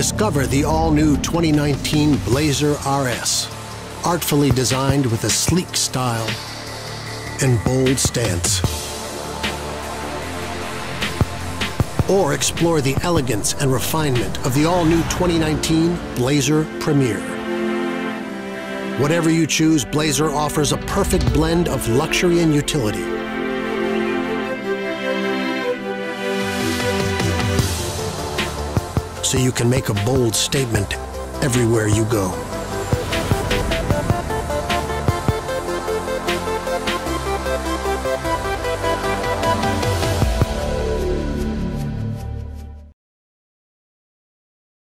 Discover the all-new 2019 Blazer RS, artfully designed with a sleek style and bold stance. Or explore the elegance and refinement of the all-new 2019 Blazer Premier. Whatever you choose, Blazer offers a perfect blend of luxury and utility. So you can make a bold statement everywhere you go.